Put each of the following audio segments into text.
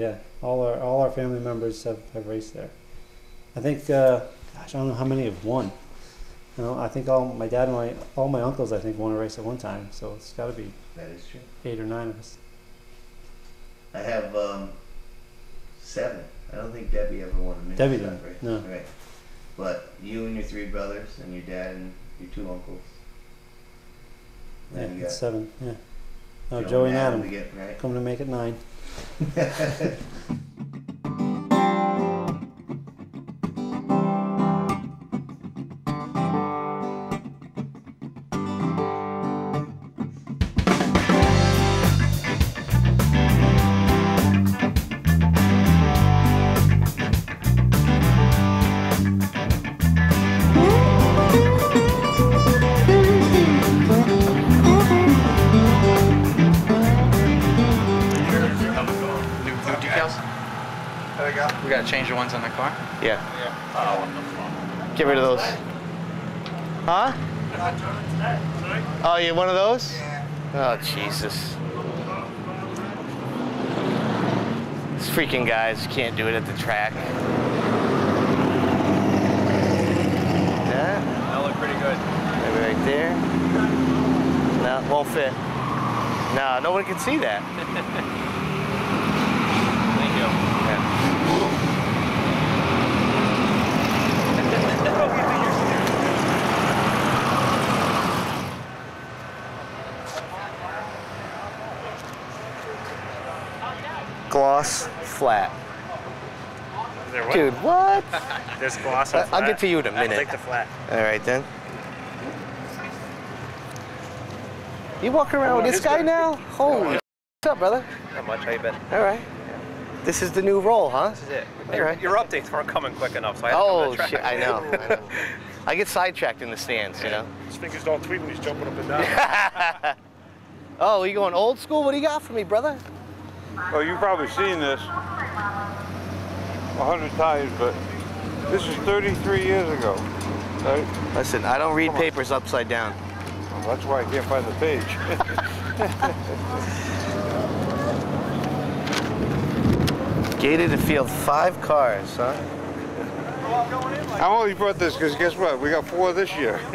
Yeah, all our all our family members have, have raced there. I think, uh, gosh, I don't know how many have won. You know, I think all my dad and my all my uncles I think won a race at one time. So it's got to be That is true. eight or nine of us. I have um, seven. I don't think Debbie ever won a Debbie didn't, race. no. Right. But you and your three brothers and your dad and your two uncles. Yeah, you got seven. Yeah. Oh, Joey and Adam again, right? coming to make it nine. we go. We gotta change the ones on the car? Yeah. Oh, what the fuck? Get rid of those. Huh? Oh, you one of those? Oh, Jesus. These freaking guys can't do it at the track. That, That looked pretty good. maybe right there. No, won't fit. No, no one can see that. Thank you. Yeah. Gloss flat. What? Dude, what? There's gloss I- I'll flat. get to you in a I'll minute. take the flat. All right then. You walking around with this guy good? now? Holy What's up, brother? Not much. How you been? All right. This is the new role, huh? This is it. All right. Your updates weren't coming quick enough, so I had to Oh to track. shit! I know. I know. I get sidetracked in the stands, you know. His fingers don't tweet when he's jumping up and down. Oh, you going old school? What do you got for me, brother? Oh, you've probably seen this a hundred times, but this is 33 years ago. Right? Listen, I don't read papers upside down. Well, that's why I can't find the page. Gated to field five cars, huh? I only brought this because guess what? We got four this year.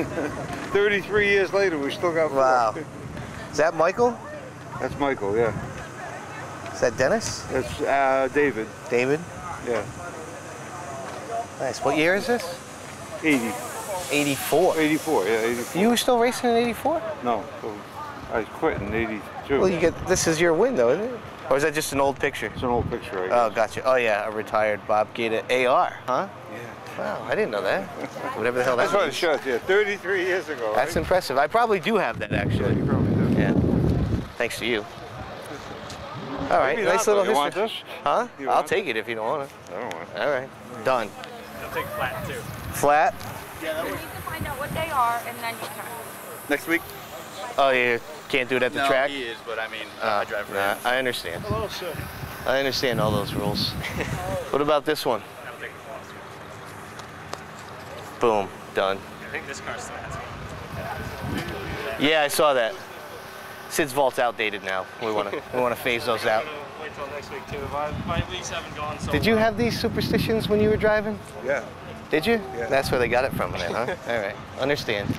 33 years later, we still got four. Wow. Is that Michael? That's Michael, yeah. Is that Dennis? That's uh, David, David? yeah. Nice. What year is this? 80, 84. 84, yeah, 84. You were still racing in 84? No, I quit in 82. Well, you get this is your window, isn't it? Or is that just an old picture? It's an old picture, I Oh, gotcha. Oh yeah, a retired Bob Gada AR, huh? Yeah. Wow, I didn't know that. Whatever the hell that That's what it shows, yeah. 33 years ago. That's right? impressive. I probably do have that actually. You probably do. Yeah. Thanks to you. All right, Maybe nice not, little though. You history. want this? Huh? You I'll want take it if you don't want it. I don't want it. All right. Done. I'll take flat too. Flat. Yeah, You need to find out what they are and then you can. Next week? Oh, you can't do it at the no, track. he is, but I mean, Oh, I ah, drive for nah, him. I understand. Hello, sir. I understand all those rules. what about this one? I'll take the gloss. Boom. Done. I think this car still has one. Yeah, I saw that. Sid's vault's outdated now. We want to we want to phase those out. Wait till next week too. My, my lease haven't gone so Did you well. have these superstitions when you were driving? Yeah. Did you? Yeah. That's where they got it from then, huh? All right. Understand.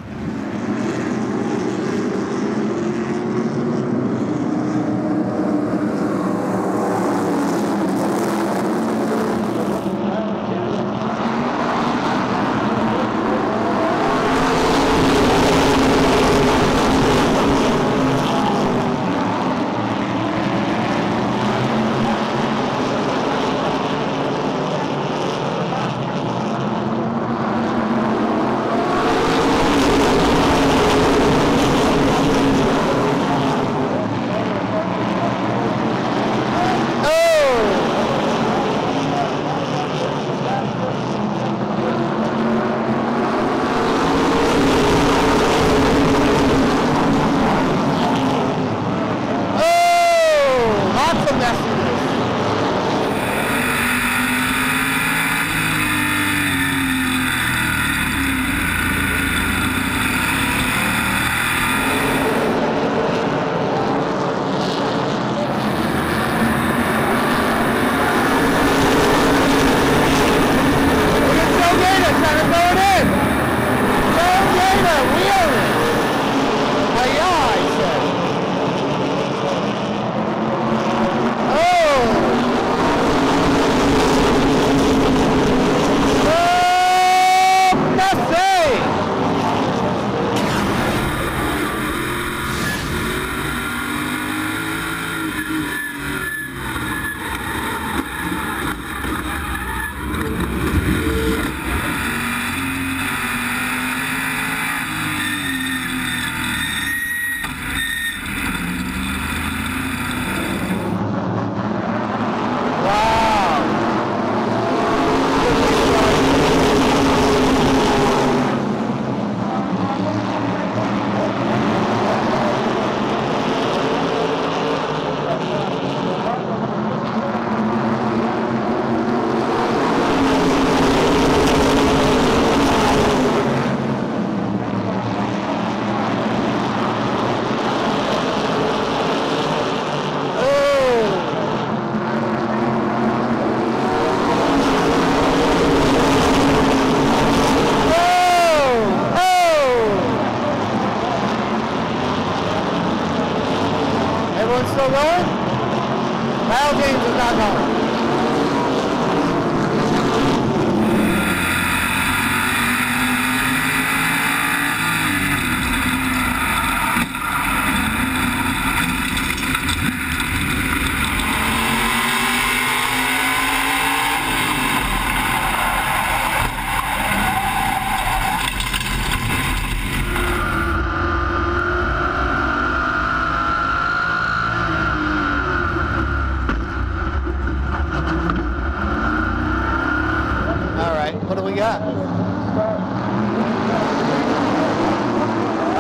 Got?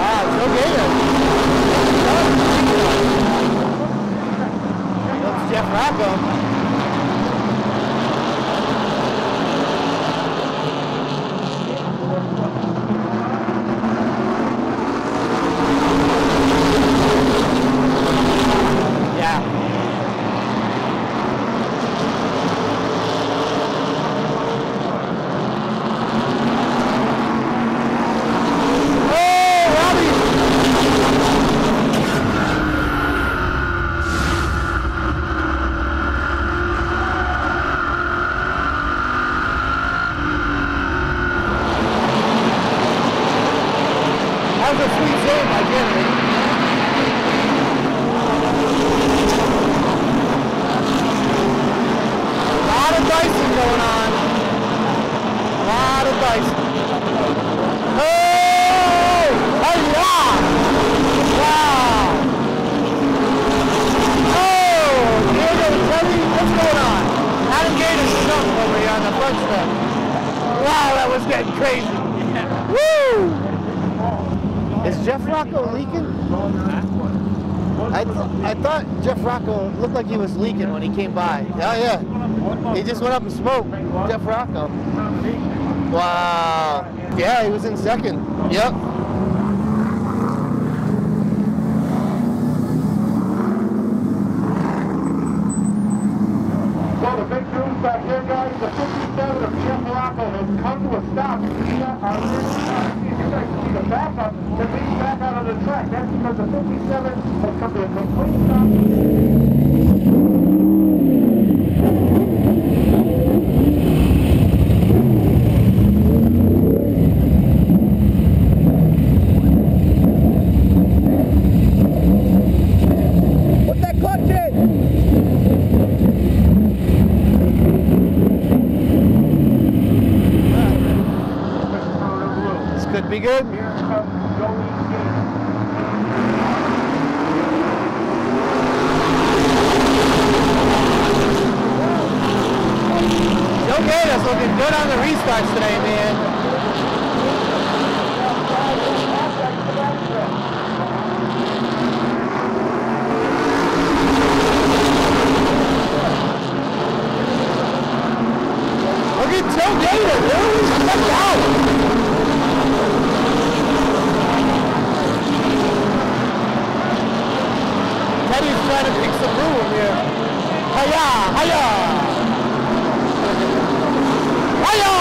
Ah, Joe Gada. That's Jeff Rocco. Yeah. Oh, Robbie! That was a sweet save by Kennedy. A lot of dicing going on. A lot of dicing. Oh! Hiya! Wow! Oh! Diego Kelly, what's going on? Adam Gada's stunk over here on the front step. Wow, that was getting crazy. Woo! Is Jeff Rocco leaking? I, th- I thought Jeff Rocco looked like he was leaking when he came by. Oh yeah. He just went up and smoked. Jeff Rocco. Wow. Yeah, he was in second. Yep. Back here, guys, the 57 of Jeff Rocco has come to a stop are you guys see the backup to lead back out of the track. That's because the 57 has come to a complete stop. Put that clutch in! This could be good. Here comes Joey Gada. Joe Gada's looking good on the restarts today, man. Look at Joe Gada, dude. Check out. Teddy's trying to pick some room here. Hiya, hiya. Hiya!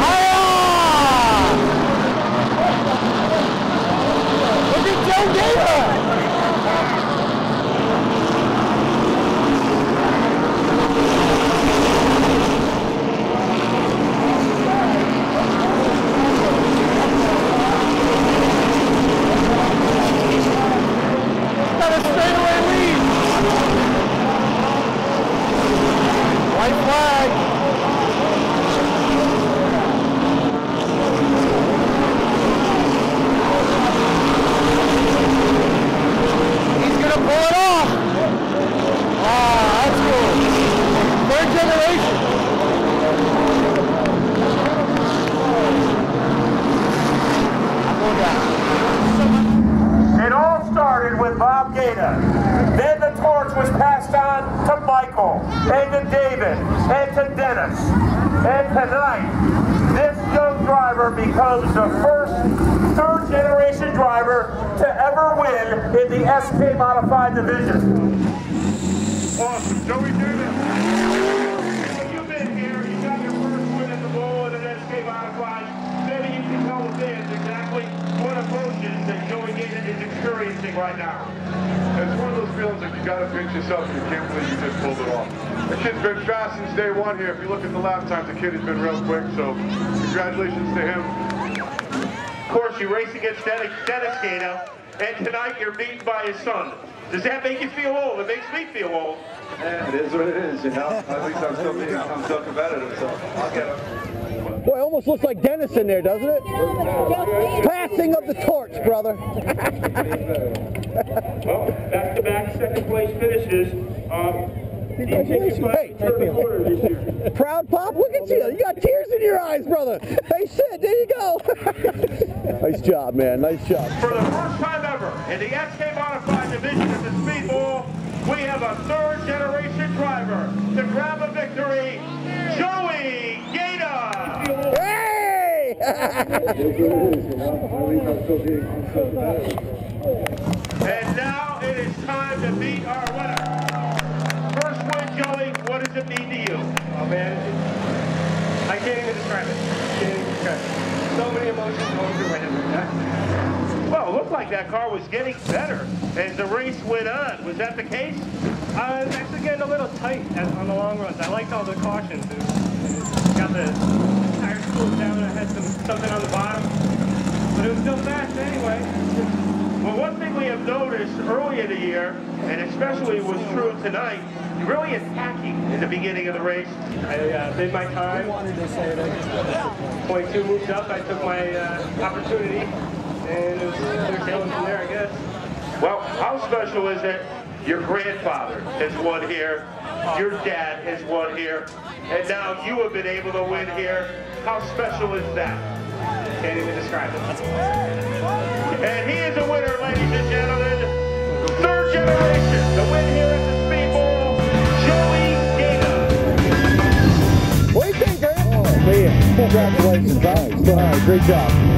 Hiya! Look at Joe Gada! Got a straightaway lead! White flag. He's gonna pull it off. Ah, that's cool. Third generation. I'm going down. It all started with Bob Gada. Then the torch was passed on to Michael, and to David, and to Dennis. And tonight, this young driver becomes the first third generation driver to ever win in the SK Modified division. Awesome. Joey David. You've been here, you got your first win in the bowl in an SK Modified. Maybe you can tell the exactly what emotions that Joey Gada is experiencing right now. It's one of those feelings that you gotta pinch yourself you can't believe you just pulled it off. The kid's been fast since day one here. If you look at the lap times, the kid has been real quick, so congratulations to him. Of course, you race against Dennis, Dennis Gada, and tonight you're beaten by his son. Does that make you feel old? It makes me feel old. It is what it is, you know? At least I'm still being, I'm still competitive, so I'll get him. Boy, it almost looks like Dennis in there, doesn't it? Passing of the torch, brother. Well, back-to-back second place finishes. Um, Congratulations. Hey, proud pop. Look at you. You got tears in your eyes, brother. Hey, shit. There you go. nice job, man. Nice job. For the first time ever in the SK Modified division of the Speedbowl, we have a third generation driver to grab a victory, Joey Gada. Hey! And now it is time to meet our winner. Joey, what does it mean to you? Oh man, I can't even describe it. Can't even describe it. So many emotions going through my head right now. Well, it looked like that car was getting better as the race went on. Was that the case? Uh, it's actually getting a little tight as, on the long runs. I liked all the cautions. It got the tires cooled down. I had some something on the bottom, but it was still fast anyway. Well, one thing we have noticed early in the year, and especially was true tonight, really attacking in the beginning of the race. I uh, did my time. 22 moved up. I took my uh, opportunity, and it was sailing from there, I guess. Well, how special is it? Your grandfather has won here, your dad has won here, and now you have been able to win here. How special is that? Can't even describe it. And he is a winner, ladies and gentlemen. Third generation, the win here at the Speedbowl, Joey Gada. What do you think, Grant? Oh, man. Congratulations. All right, great job.